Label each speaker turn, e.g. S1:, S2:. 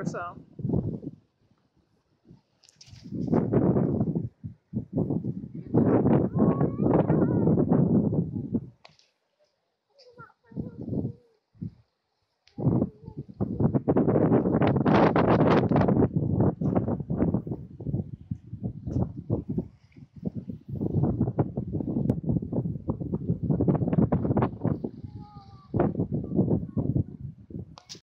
S1: or so.